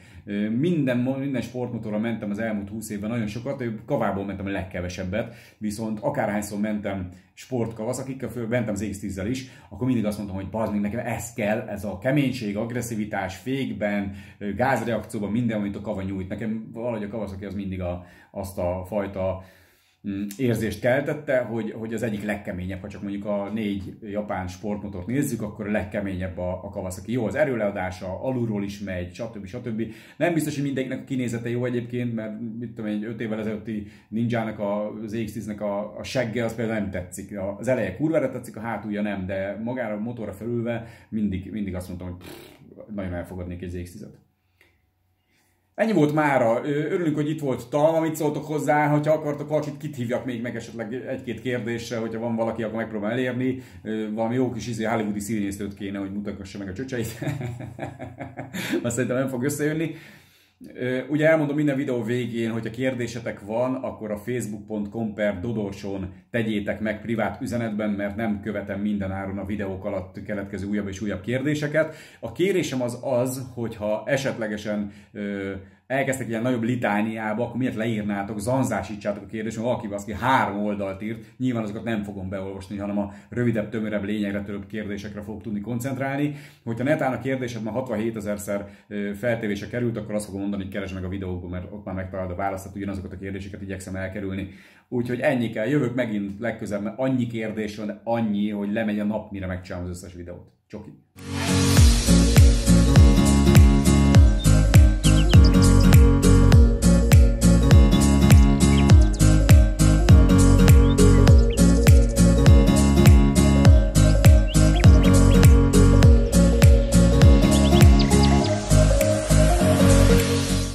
Minden, minden sportmotorra mentem az elmúlt 20 évben nagyon sokat, kavából mentem a legkevesebbet, viszont akárhányszor mentem sportkavaszakikkel, föl, mentem az X10-zel is, akkor mindig azt mondtam, hogy bazd még nekem ez kell, ez a keménység, agresszivitás, fékben, gázreakcióban, minden, amit a kava nyújt. Nekem valahogy a Kawasaki az mindig a, azt a fajta érzést keltette, hogy, hogy az egyik legkeményebb, ha csak mondjuk a négy japán sportmotort nézzük, akkor a legkeményebb a, a Kawasaki. Jó, az erőleadása, alulról is megy, stb. stb. Nem biztos, hogy mindenkinek a kinézete jó egyébként, mert mit tudom, egy 5 évvel ezelőtti Ninjának, az X10-nek a, a segge az például nem tetszik. Az eleje kurvára tetszik, a hátulja nem, de magára a motorra felülve mindig, mindig azt mondtam, hogy pff, nagyon elfogadnék egy X10-et. Ennyi volt mára. Örülünk, hogy itt volt Tal, amit szóltok hozzá. Ha akartok valakit, kit hívjak még meg esetleg egy-két kérdésre, hogyha van valaki, akkor megpróbál elérni. Valami jó kis izé, hollywoodi színésztőt kéne, hogy mutatassa meg a csöcseit. Azt szerintem nem fog összejönni. Ugye elmondom minden videó végén, hogyha kérdésetek van, akkor a facebook.com per Dodorson tegyétek meg privát üzenetben, mert nem követem minden áron a videók alatt keletkező újabb és újabb kérdéseket. A kérésem az az, hogyha esetlegesen elkezdtek ilyen nagyobb litániába, akkor miért leírnátok, zanzásítsátok a kérdést, mert valaki az, három oldalt írt, nyilván azokat nem fogom beolvasni, hanem a rövidebb, tömörebb, lényegre törőbb kérdésekre fog tudni koncentrálni. Hogyha netán a kérdésed már 67 ezerszer feltévése került, akkor azt fogom mondani, hogy keresd meg a videókban, mert ott már megtalálod a választ, ugyanazokat a kérdéseket igyekszem elkerülni. Úgyhogy ennyi kell, jövök megint legközelebb, annyi kérdés van, annyi, hogy lemegy a nap, mire megcsinálom az összes videót. Csoki.